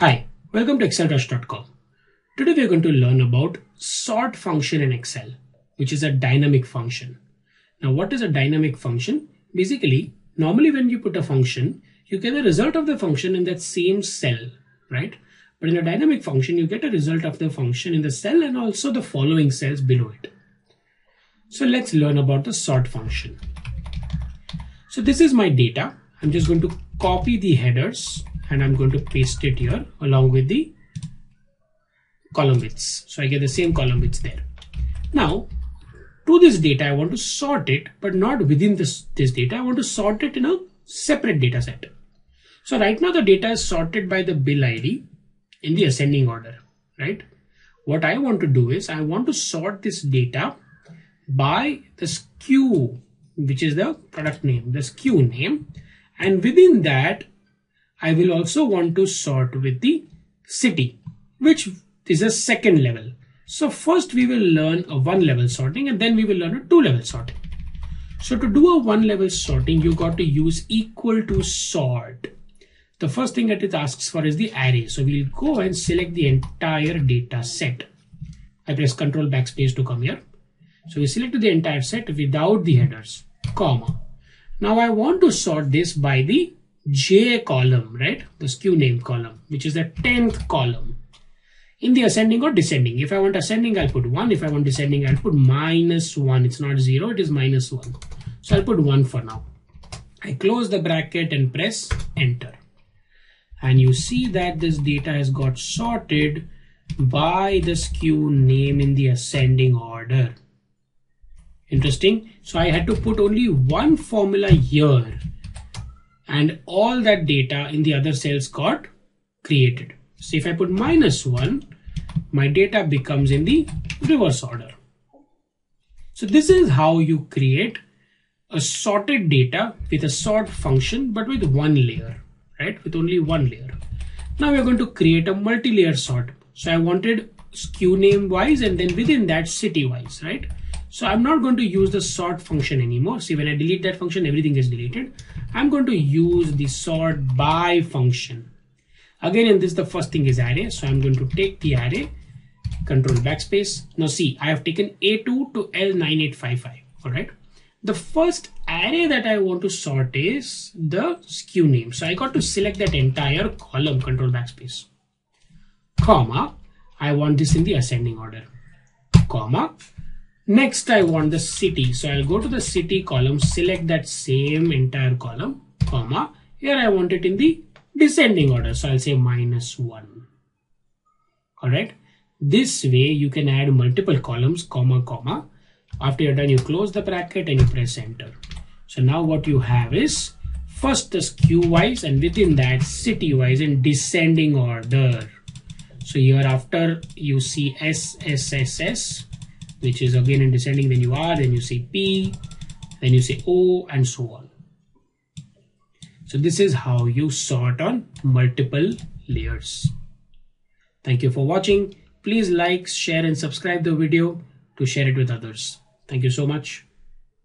Hi, welcome to excelrush.com. Today we are going to learn about sort function in Excel, which is a dynamic function. Now what is a dynamic function? Basically, normally when you put a function, you get the result of the function in that same cell, right? But in a dynamic function, you get a result of the function in the cell and also the following cells below it. So let's learn about the sort function. So this is my data. I'm just going to copy the headers and I'm going to paste it here along with the column widths. So I get the same column widths there. Now, to this data, I want to sort it, but not within this, this data. I want to sort it in a separate data set. So right now the data is sorted by the bill ID in the ascending order, right? What I want to do is I want to sort this data by the SKU, which is the product name, the SKU name. And within that, I will also want to sort with the city, which is a second level. So first we will learn a one level sorting and then we will learn a two level sorting. So to do a one level sorting, you got to use equal to sort. The first thing that it asks for is the array. So we'll go and select the entire data set. I press control backspace to come here. So we select the entire set without the headers, comma. Now I want to sort this by the J column, right? The SKU name column, which is the 10th column in the ascending or descending. If I want ascending, I'll put 1. If I want descending, I'll put minus 1. It's not 0, it is minus 1. So I'll put 1 for now. I close the bracket and press enter. And you see that this data has got sorted by the SKU name in the ascending order. Interesting. So I had to put only one formula here and all that data in the other cells got created. So if I put minus 1, my data becomes in the reverse order. So this is how you create a sorted data with a sort function but with one layer, right? With only one layer. Now we're going to create a multi-layer sort. So I wanted SKU name wise and then within that city wise, right? So I'm not going to use the sort function anymore. See, when I delete that function, everything is deleted. I'm going to use the sort by function. Again, in this, the first thing is array. So I'm going to take the array, control backspace. Now see, I have taken A2 to L9855, all right? The first array that I want to sort is the SKU name. So I got to select that entire column, control backspace, comma. I want this in the ascending order, comma Next, I want the city. So I'll go to the city column, select that same entire column, comma. Here I want it in the descending order. So I'll say minus one. Alright. This way you can add multiple columns, comma, comma. After you're done, you close the bracket and you press enter. So now what you have is first the SKU wise and within that city wise in descending order. So here after you see SSSS which is again in descending then you R then you say P then you say O and so on. So this is how you sort on multiple layers. Thank you for watching. Please like share and subscribe the video to share it with others. Thank you so much